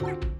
Bye.